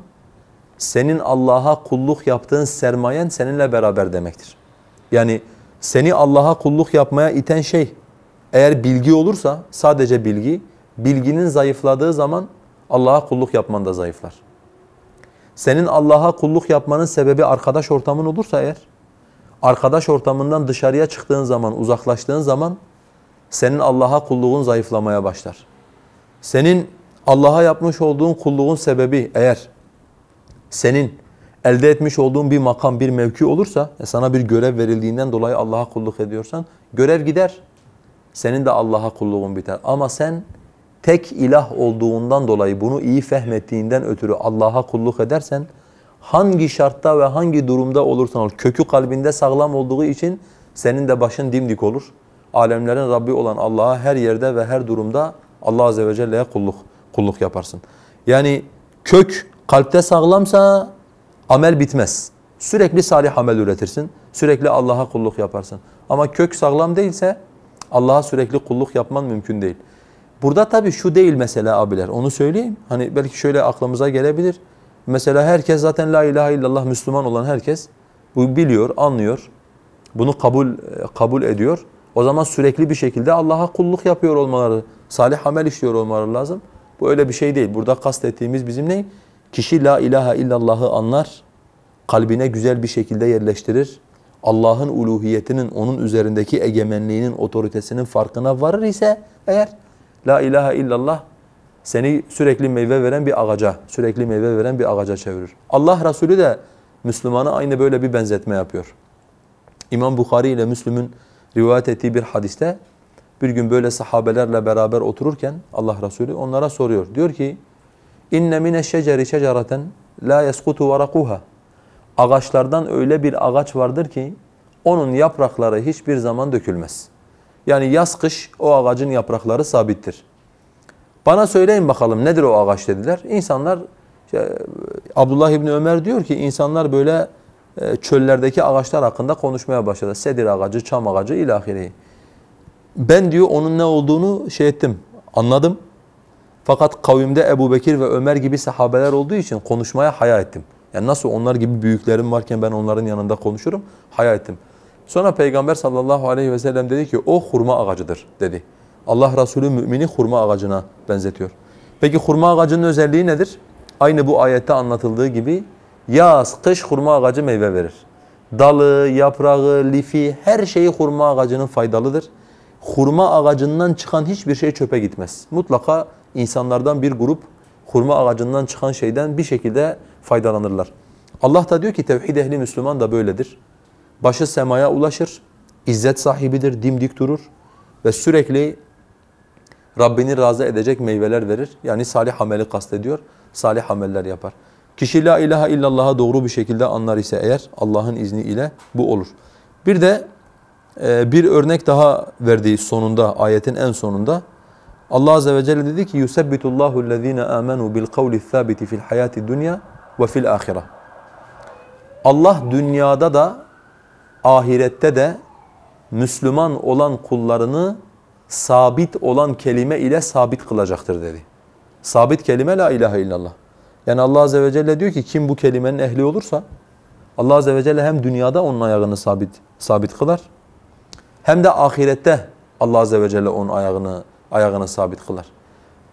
Speaker 1: senin Allah'a kulluk yaptığın sermayen seninle beraber demektir. Yani seni Allah'a kulluk yapmaya iten şey eğer bilgi olursa sadece bilgi, bilginin zayıfladığı zaman Allah'a kulluk yapman da zayıflar. Senin Allah'a kulluk yapmanın sebebi arkadaş ortamın olursa eğer, arkadaş ortamından dışarıya çıktığın zaman, uzaklaştığın zaman senin Allah'a kulluğun zayıflamaya başlar. Senin Allah'a yapmış olduğun kulluğun sebebi eğer senin elde etmiş olduğun bir makam, bir mevki olursa, sana bir görev verildiğinden dolayı Allah'a kulluk ediyorsan, görev gider. Senin de Allah'a kulluğun biter. Ama sen tek ilah olduğundan dolayı bunu iyi fehmettiğinden ötürü Allah'a kulluk edersen, hangi şartta ve hangi durumda olursan ol, kökü kalbinde sağlam olduğu için senin de başın dimdik olur. Alemlerin Rabbi olan Allah'a her yerde ve her durumda Allah Azze ve Celle'ye kulluk, kulluk yaparsın. Yani kök kalpte sağlamsa amel bitmez. Sürekli salih amel üretirsin. Sürekli Allah'a kulluk yaparsın. Ama kök sağlam değilse Allah'a sürekli kulluk yapman mümkün değil. Burada tabii şu değil mesela abiler. Onu söyleyeyim. Hani belki şöyle aklımıza gelebilir. Mesela herkes zaten la ilahe illallah Müslüman olan herkes bu biliyor, anlıyor. Bunu kabul kabul ediyor. O zaman sürekli bir şekilde Allah'a kulluk yapıyor olmaları, salih amel işliyor olmaları lazım. Bu öyle bir şey değil. Burada kastettiğimiz bizim ne? Kişi la ilahe illallah'ı anlar, kalbine güzel bir şekilde yerleştirir. Allah'ın uluhiyetinin, onun üzerindeki egemenliğinin, otoritesinin farkına varır ise eğer la ilahe illallah seni sürekli meyve veren bir ağaca, sürekli meyve veren bir ağaca çevirir. Allah Resulü de Müslümana aynı böyle bir benzetme yapıyor. İmam Bukhari ile Müslüm'ün rivayet ettiği bir hadiste bir gün böyle sahabelerle beraber otururken Allah Resulü onlara soruyor. Diyor ki inne mine şeceri şecereten la yeskutu varakuha. Ağaçlardan öyle bir ağaç vardır ki onun yaprakları hiçbir zaman dökülmez. Yani yaz kış o ağacın yaprakları sabittir. Bana söyleyin bakalım nedir o ağaç dediler. İnsanlar Abdullah İbni Ömer diyor ki insanlar böyle e, çöllerdeki ağaçlar hakkında konuşmaya başladı. Sedir ağacı, çam ağacı ilahiri. Ben diyor onun ne olduğunu şey ettim, anladım. Fakat kavimde Ebu Bekir ve Ömer gibi sahabeler olduğu için konuşmaya haya ettim. Yani nasıl onlar gibi büyüklerim varken ben onların yanında konuşurum, haya ettim. Sonra Peygamber sallallahu aleyhi ve sellem dedi ki o hurma ağacıdır dedi. Allah Resulü mümini hurma ağacına benzetiyor. Peki hurma ağacının özelliği nedir? Aynı bu ayette anlatıldığı gibi yaz, kış hurma ağacı meyve verir. Dalı, yaprağı, lifi her şeyi hurma ağacının faydalıdır. Hurma ağacından çıkan hiçbir şey çöpe gitmez. Mutlaka insanlardan bir grup hurma ağacından çıkan şeyden bir şekilde faydalanırlar. Allah da diyor ki tevhid ehli Müslüman da böyledir. Başı semaya ulaşır, izzet sahibidir, dimdik durur ve sürekli Rabbini razı edecek meyveler verir. Yani salih ameli kastediyor, salih ameller yapar. Kişi la ilahe illallah'a doğru bir şekilde anlar ise eğer Allah'ın izniyle bu olur. Bir de bir örnek daha verdiği sonunda, ayetin en sonunda Allah Azze ve Celle dedi ki يُسَبِّتُ اللّٰهُ الَّذ۪ينَ آمَنُوا بِالْقَوْلِ الثَّابِتِ فِي الْحَيَاةِ الدُّنْيَا وَفِي الْآخِرَةِ Allah dünyada da ahirette de Müslüman olan kullarını sabit olan kelime ile sabit kılacaktır dedi. Sabit kelime la ilahe illallah. Yani Allah Azze ve Celle diyor ki kim bu kelimenin ehli olursa Allah Azze ve Celle hem dünyada onun ayağını sabit sabit kılar hem de ahirette Allah Azze ve Celle onun ayağını ayağını sabit kılar.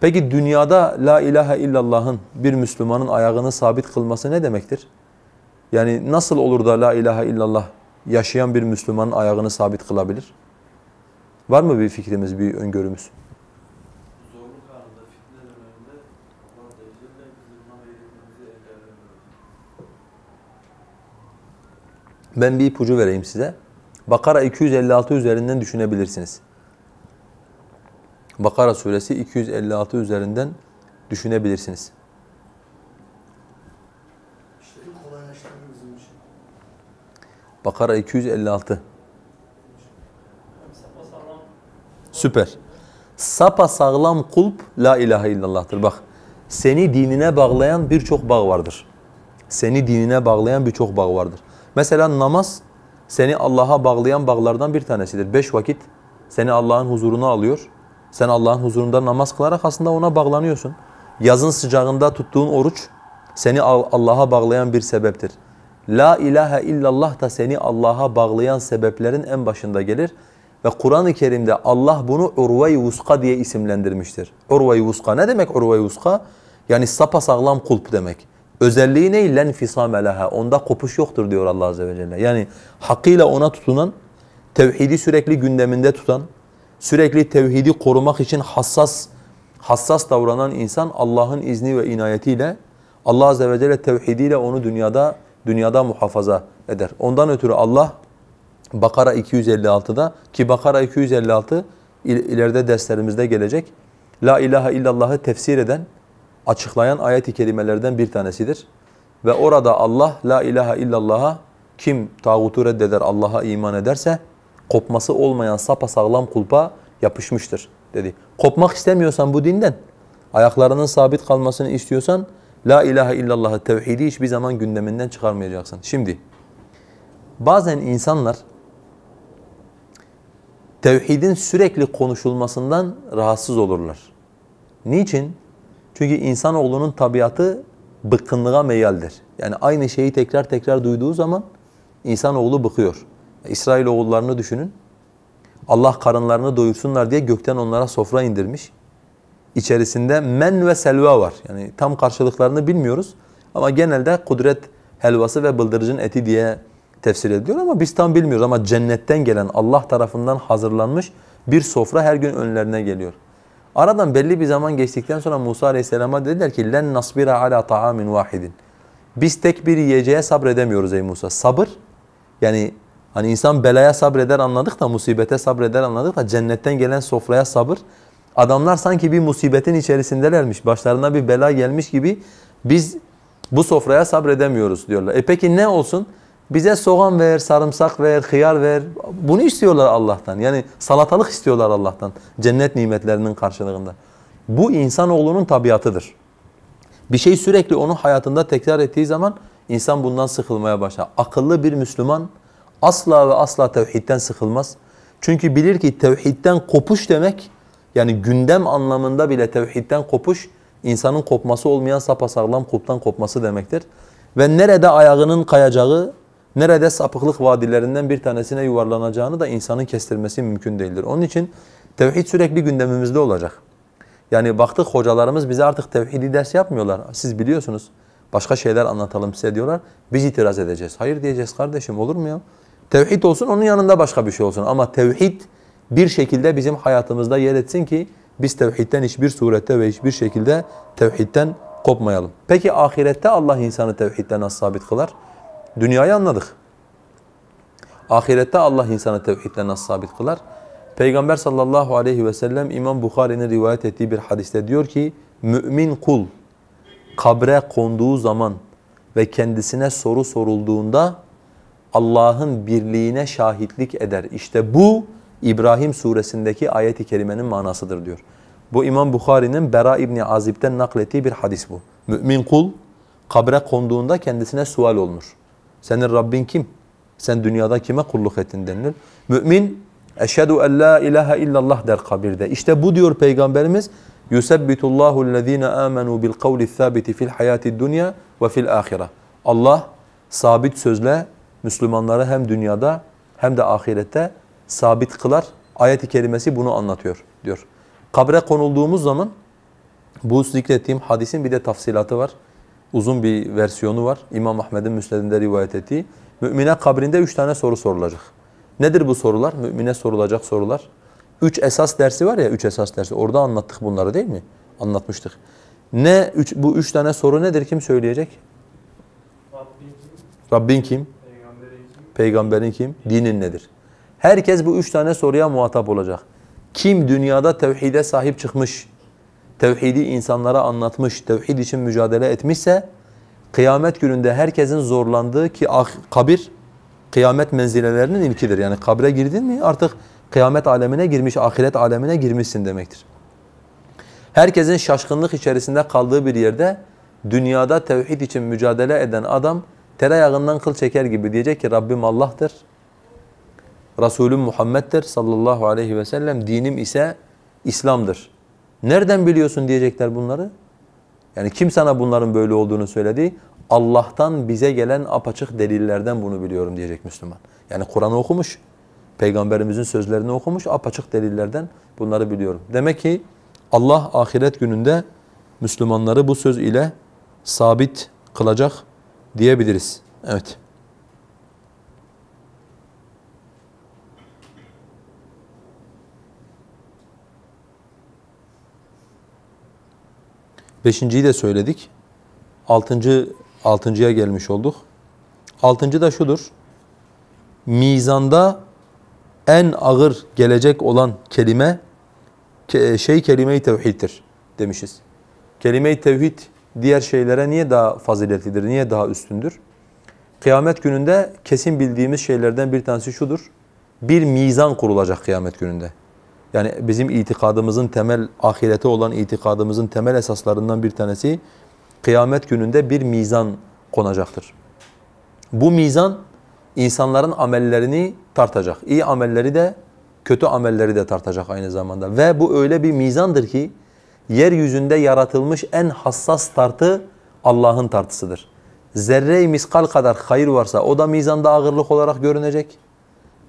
Speaker 1: Peki dünyada la ilahe illallah'ın bir Müslümanın ayağını sabit kılması ne demektir? Yani nasıl olur da la ilahe illallah yaşayan bir Müslümanın ayağını sabit kılabilir? Var mı bir fikrimiz, bir öngörümüz? Ben bir ipucu vereyim size. Bakara 256 üzerinden düşünebilirsiniz. Bakara suresi 256 üzerinden düşünebilirsiniz. Bakara 256.
Speaker 2: Sapasağlam
Speaker 1: Süper. Sapa sağlam kulp la ilahe illallah'tır. Bak seni dinine bağlayan birçok bağ vardır. Seni dinine bağlayan birçok bağ vardır. Mesela namaz seni Allah'a bağlayan bağlardan bir tanesidir. Beş vakit seni Allah'ın huzuruna alıyor. Sen Allah'ın huzurunda namaz kılarak aslında ona bağlanıyorsun. Yazın sıcağında tuttuğun oruç seni Al- Allah'a bağlayan bir sebeptir. La ilahe illallah da seni Allah'a bağlayan sebeplerin en başında gelir. Ve Kur'an-ı Kerim'de Allah bunu urve-i vuska diye isimlendirmiştir. Urve-i vuska ne demek urve-i vuska? Yani sapasağlam kulp demek. Özelliği ne? Len fisame leha. Onda kopuş yoktur diyor Allah Azze ve Celle. Yani hakkıyla ona tutunan, tevhidi sürekli gündeminde tutan, sürekli tevhidi korumak için hassas hassas davranan insan Allah'ın izni ve inayetiyle Allah Azze ve Celle tevhidiyle onu dünyada dünyada muhafaza eder. Ondan ötürü Allah Bakara 256'da ki Bakara 256 il- ileride derslerimizde gelecek. La ilahe illallah'ı tefsir eden, açıklayan ayet-i kerimelerden bir tanesidir. Ve orada Allah la ilahe illallah'a kim tağutu reddeder Allah'a iman ederse kopması olmayan sapasağlam kulpa yapışmıştır dedi. Kopmak istemiyorsan bu dinden, ayaklarının sabit kalmasını istiyorsan la ilahe illallah'ı tevhidi hiçbir zaman gündeminden çıkarmayacaksın. Şimdi bazen insanlar tevhidin sürekli konuşulmasından rahatsız olurlar. Niçin? Çünkü insanoğlunun tabiatı bıkkınlığa meyaldir. Yani aynı şeyi tekrar tekrar duyduğu zaman insanoğlu bıkıyor. İsrail oğullarını düşünün. Allah karınlarını doyursunlar diye gökten onlara sofra indirmiş. İçerisinde men ve selva var. Yani tam karşılıklarını bilmiyoruz. Ama genelde kudret helvası ve bıldırcın eti diye tefsir ediliyor ama biz tam bilmiyoruz. Ama cennetten gelen Allah tarafından hazırlanmış bir sofra her gün önlerine geliyor. Aradan belli bir zaman geçtikten sonra Musa Aleyhisselam'a dediler ki len nasbira ala ta'amin vahidin. Biz tek bir yiyeceğe sabredemiyoruz ey Musa. Sabır yani hani insan belaya sabreder anladık da musibete sabreder anladık da cennetten gelen sofraya sabır. Adamlar sanki bir musibetin içerisindelermiş. Başlarına bir bela gelmiş gibi biz bu sofraya sabredemiyoruz diyorlar. E peki ne olsun? Bize soğan ver, sarımsak ver, hıyar ver. Bunu istiyorlar Allah'tan. Yani salatalık istiyorlar Allah'tan. Cennet nimetlerinin karşılığında. Bu insanoğlunun tabiatıdır. Bir şey sürekli onun hayatında tekrar ettiği zaman insan bundan sıkılmaya başlar. Akıllı bir Müslüman asla ve asla tevhidden sıkılmaz. Çünkü bilir ki tevhidden kopuş demek yani gündem anlamında bile tevhidden kopuş insanın kopması olmayan sapasağlam kulptan kopması demektir. Ve nerede ayağının kayacağı, nerede sapıklık vadilerinden bir tanesine yuvarlanacağını da insanın kestirmesi mümkün değildir. Onun için tevhid sürekli gündemimizde olacak. Yani baktık hocalarımız bize artık tevhidi ders yapmıyorlar. Siz biliyorsunuz. Başka şeyler anlatalım size diyorlar. Biz itiraz edeceğiz. Hayır diyeceğiz kardeşim olur mu ya? Tevhid olsun onun yanında başka bir şey olsun. Ama tevhid bir şekilde bizim hayatımızda yer etsin ki biz tevhidden hiçbir surette ve hiçbir şekilde tevhidden kopmayalım. Peki ahirette Allah insanı tevhidden nasıl sabit kılar? Dünyayı anladık. Ahirette Allah insanı tevhidden nasıl sabit kılar? Peygamber sallallahu aleyhi ve sellem İmam Bukhari'nin rivayet ettiği bir hadiste diyor ki mümin kul kabre konduğu zaman ve kendisine soru sorulduğunda Allah'ın birliğine şahitlik eder. İşte bu İbrahim suresindeki ayet-i kerimenin manasıdır diyor. Bu İmam Bukhari'nin Bera İbni Azib'den naklettiği bir hadis bu. Mümin kul kabre konduğunda kendisine sual olunur. Senin Rabbin kim? Sen dünyada kime kulluk ettin denilir. Mümin eşhedü en la ilahe illallah der kabirde. İşte bu diyor Peygamberimiz yusebbitullahu ellezine amenu bil kavli thabiti fil hayati dunya ve fil. Allah sabit sözle Müslümanları hem dünyada hem de ahirette sabit kılar. Ayet-i kerimesi bunu anlatıyor diyor. Kabre konulduğumuz zaman bu zikrettiğim hadisin bir de tafsilatı var. Uzun bir versiyonu var. İmam Ahmed'in müsnedinde rivayet ettiği. Mümine kabrinde üç tane soru sorulacak. Nedir bu sorular? Mümine sorulacak sorular. Üç esas dersi var ya, üç esas dersi. Orada anlattık bunları değil mi? Anlatmıştık. Ne üç, bu üç tane soru nedir? Kim söyleyecek? Rabbin kim?
Speaker 2: Kim?
Speaker 1: Peygamberin kim? Dinin nedir? Herkes bu üç tane soruya muhatap olacak. Kim dünyada tevhide sahip çıkmış, tevhidi insanlara anlatmış, tevhid için mücadele etmişse, kıyamet gününde herkesin zorlandığı ki ah, kabir, kıyamet menzilelerinin ilkidir. Yani kabre girdin mi artık kıyamet alemine girmiş, ahiret alemine girmişsin demektir. Herkesin şaşkınlık içerisinde kaldığı bir yerde dünyada tevhid için mücadele eden adam tereyağından kıl çeker gibi diyecek ki Rabbim Allah'tır. Resulüm Muhammed'dir sallallahu aleyhi ve sellem. Dinim ise İslam'dır. Nereden biliyorsun diyecekler bunları? Yani kim sana bunların böyle olduğunu söyledi? Allah'tan bize gelen apaçık delillerden bunu biliyorum diyecek Müslüman. Yani Kur'an'ı okumuş, Peygamberimizin sözlerini okumuş, apaçık delillerden bunları biliyorum. Demek ki Allah ahiret gününde Müslümanları bu söz ile sabit kılacak diyebiliriz. Evet. Beşinciyi de söyledik. Altıncı, altıncıya gelmiş olduk. Altıncı da şudur. Mizanda en ağır gelecek olan kelime ke- şey kelime-i tevhiddir demişiz. Kelime-i tevhid diğer şeylere niye daha faziletlidir, niye daha üstündür? Kıyamet gününde kesin bildiğimiz şeylerden bir tanesi şudur. Bir mizan kurulacak kıyamet gününde. Yani bizim itikadımızın temel, ahirete olan itikadımızın temel esaslarından bir tanesi kıyamet gününde bir mizan konacaktır. Bu mizan insanların amellerini tartacak. İyi amelleri de kötü amelleri de tartacak aynı zamanda. Ve bu öyle bir mizandır ki yeryüzünde yaratılmış en hassas tartı Allah'ın tartısıdır. Zerre-i miskal kadar hayır varsa o da mizanda ağırlık olarak görünecek.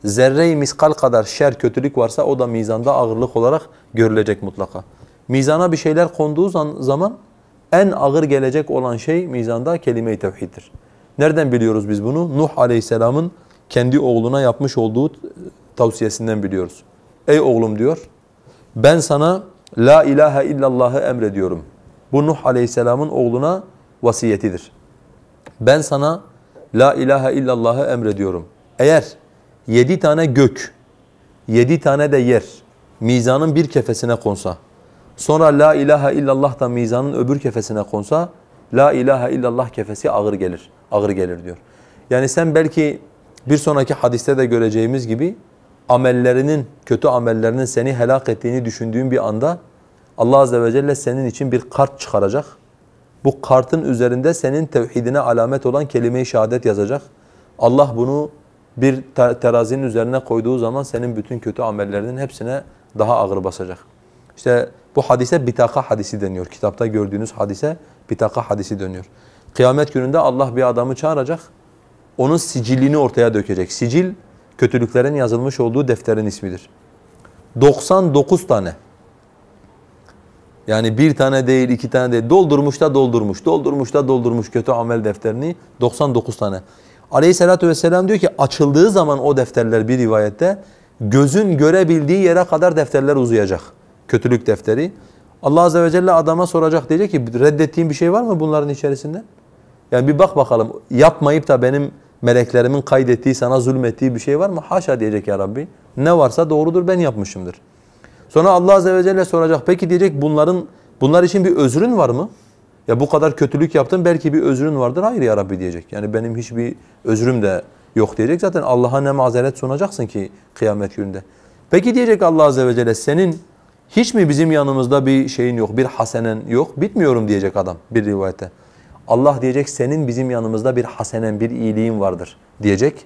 Speaker 1: Zerre-i miskal kadar şer, kötülük varsa o da mizanda ağırlık olarak görülecek mutlaka. Mizana bir şeyler konduğu zaman en ağır gelecek olan şey mizanda kelime-i tevhiddir. Nereden biliyoruz biz bunu? Nuh Aleyhisselam'ın kendi oğluna yapmış olduğu tavsiyesinden biliyoruz. Ey oğlum diyor, ben sana la ilahe illallah'ı emrediyorum. Bu Nuh Aleyhisselam'ın oğluna vasiyetidir. Ben sana la ilahe illallah'ı emrediyorum. Eğer yedi tane gök, yedi tane de yer mizanın bir kefesine konsa, sonra la ilahe illallah da mizanın öbür kefesine konsa, la ilahe illallah kefesi ağır gelir, ağır gelir diyor. Yani sen belki bir sonraki hadiste de göreceğimiz gibi amellerinin, kötü amellerinin seni helak ettiğini düşündüğün bir anda Allah Azze ve Celle senin için bir kart çıkaracak. Bu kartın üzerinde senin tevhidine alamet olan kelime-i şehadet yazacak. Allah bunu bir terazinin üzerine koyduğu zaman senin bütün kötü amellerinin hepsine daha ağır basacak. İşte bu hadise bitaka hadisi deniyor. Kitapta gördüğünüz hadise bitaka hadisi deniyor. Kıyamet gününde Allah bir adamı çağıracak. Onun sicilini ortaya dökecek. Sicil kötülüklerin yazılmış olduğu defterin ismidir. 99 tane. Yani bir tane değil, iki tane değil. Doldurmuş da doldurmuş, doldurmuş da doldurmuş kötü amel defterini 99 tane. Aleyhissalatu vesselam diyor ki açıldığı zaman o defterler bir rivayette gözün görebildiği yere kadar defterler uzayacak. Kötülük defteri. Allah azze ve celle adama soracak diyecek ki reddettiğin bir şey var mı bunların içerisinde? Yani bir bak bakalım yapmayıp da benim meleklerimin kaydettiği sana zulmettiği bir şey var mı? Haşa diyecek ya Rabbi. Ne varsa doğrudur ben yapmışımdır. Sonra Allah azze ve celle soracak peki diyecek bunların bunlar için bir özrün var mı? Ya bu kadar kötülük yaptın belki bir özrün vardır. Hayır ya Rabbi diyecek. Yani benim hiçbir özrüm de yok diyecek. Zaten Allah'a ne mazeret sunacaksın ki kıyamet gününde. Peki diyecek Allah Azze ve Celle senin hiç mi bizim yanımızda bir şeyin yok, bir hasenen yok? Bitmiyorum diyecek adam bir rivayette. Allah diyecek senin bizim yanımızda bir hasenen, bir iyiliğin vardır diyecek.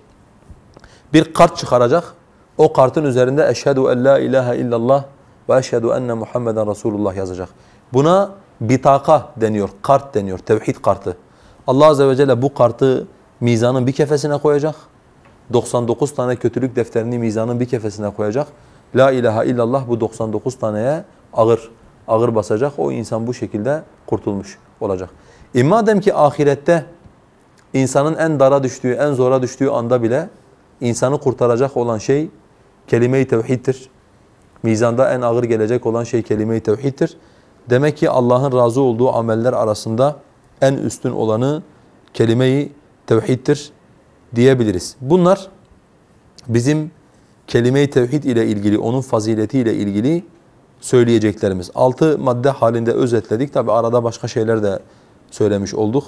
Speaker 1: Bir kart çıkaracak. O kartın üzerinde eşhedü en la ilahe illallah ve eşhedü enne Muhammeden Resulullah yazacak. Buna bitaka deniyor, kart deniyor, tevhid kartı. Allah Azze ve Celle bu kartı mizanın bir kefesine koyacak. 99 tane kötülük defterini mizanın bir kefesine koyacak. La ilahe illallah bu 99 taneye ağır ağır basacak. O insan bu şekilde kurtulmuş olacak. E madem ki ahirette insanın en dara düştüğü, en zora düştüğü anda bile insanı kurtaracak olan şey kelime-i tevhiddir. Mizanda en ağır gelecek olan şey kelime-i tevhiddir. Demek ki Allah'ın razı olduğu ameller arasında en üstün olanı kelime-i tevhiddir diyebiliriz. Bunlar bizim kelime-i tevhid ile ilgili, onun fazileti ile ilgili söyleyeceklerimiz. Altı madde halinde özetledik. Tabi arada başka şeyler de söylemiş olduk.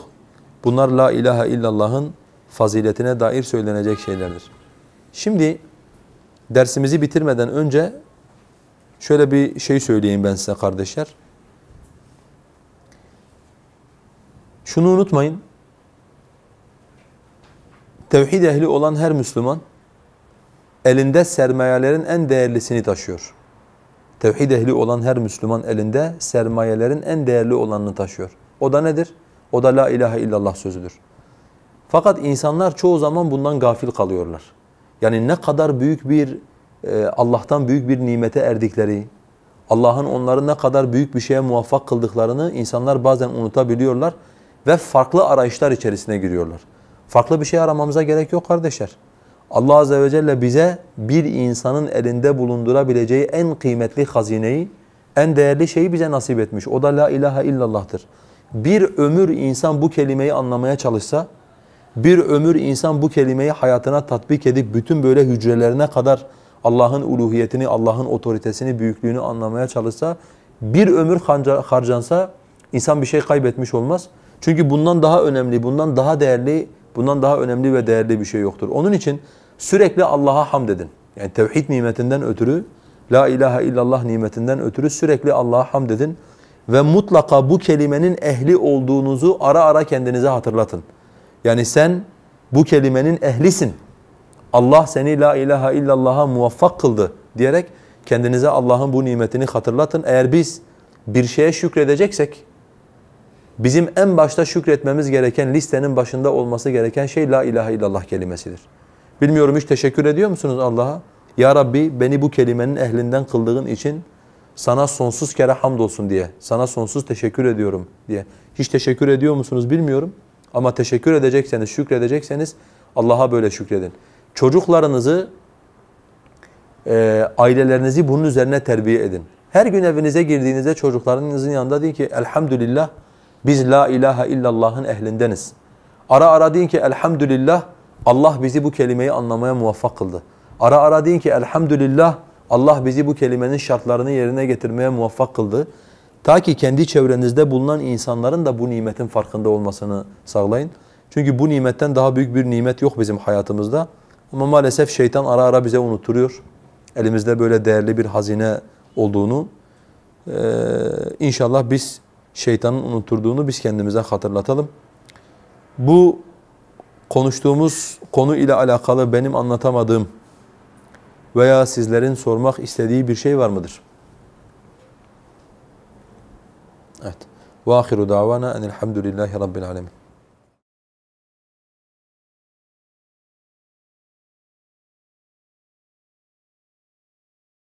Speaker 1: Bunlar la ilahe illallah'ın faziletine dair söylenecek şeylerdir. Şimdi dersimizi bitirmeden önce şöyle bir şey söyleyeyim ben size kardeşler. Şunu unutmayın. Tevhid ehli olan her Müslüman elinde sermayelerin en değerlisini taşıyor. Tevhid ehli olan her Müslüman elinde sermayelerin en değerli olanını taşıyor. O da nedir? O da la ilahe illallah sözüdür. Fakat insanlar çoğu zaman bundan gafil kalıyorlar. Yani ne kadar büyük bir e, Allah'tan büyük bir nimete erdikleri, Allah'ın onları ne kadar büyük bir şeye muvaffak kıldıklarını insanlar bazen unutabiliyorlar ve farklı arayışlar içerisine giriyorlar. Farklı bir şey aramamıza gerek yok kardeşler. Allah Azze ve Celle bize bir insanın elinde bulundurabileceği en kıymetli hazineyi, en değerli şeyi bize nasip etmiş. O da la ilahe illallah'tır. Bir ömür insan bu kelimeyi anlamaya çalışsa, bir ömür insan bu kelimeyi hayatına tatbik edip bütün böyle hücrelerine kadar Allah'ın uluhiyetini, Allah'ın otoritesini, büyüklüğünü anlamaya çalışsa, bir ömür harcansa insan bir şey kaybetmiş olmaz. Çünkü bundan daha önemli, bundan daha değerli, bundan daha önemli ve değerli bir şey yoktur. Onun için sürekli Allah'a hamd edin. Yani tevhid nimetinden ötürü, la ilahe illallah nimetinden ötürü sürekli Allah'a hamd edin. Ve mutlaka bu kelimenin ehli olduğunuzu ara ara kendinize hatırlatın. Yani sen bu kelimenin ehlisin. Allah seni la ilahe illallah'a muvaffak kıldı diyerek kendinize Allah'ın bu nimetini hatırlatın. Eğer biz bir şeye şükredeceksek, bizim en başta şükretmemiz gereken listenin başında olması gereken şey la ilahe illallah kelimesidir. Bilmiyorum hiç teşekkür ediyor musunuz Allah'a? Ya Rabbi beni bu kelimenin ehlinden kıldığın için sana sonsuz kere hamdolsun diye, sana sonsuz teşekkür ediyorum diye. Hiç teşekkür ediyor musunuz bilmiyorum. Ama teşekkür edecekseniz, şükredecekseniz Allah'a böyle şükredin. Çocuklarınızı, e, ailelerinizi bunun üzerine terbiye edin. Her gün evinize girdiğinizde çocuklarınızın yanında deyin ki elhamdülillah biz la ilahe illallah'ın ehlindeniz. Ara ara deyin ki elhamdülillah Allah bizi bu kelimeyi anlamaya muvaffak kıldı. Ara ara deyin ki elhamdülillah Allah bizi bu kelimenin şartlarını yerine getirmeye muvaffak kıldı. Ta ki kendi çevrenizde bulunan insanların da bu nimetin farkında olmasını sağlayın. Çünkü bu nimetten daha büyük bir nimet yok bizim hayatımızda. Ama maalesef şeytan ara ara bize unutturuyor. Elimizde böyle değerli bir hazine olduğunu. Ee, inşallah biz şeytanın unutturduğunu biz kendimize hatırlatalım. Bu konuştuğumuz konu ile alakalı benim anlatamadığım veya sizlerin sormak istediği bir şey var mıdır? Evet. Ve ahiru davana enelhamdülillahi rabbil alemin.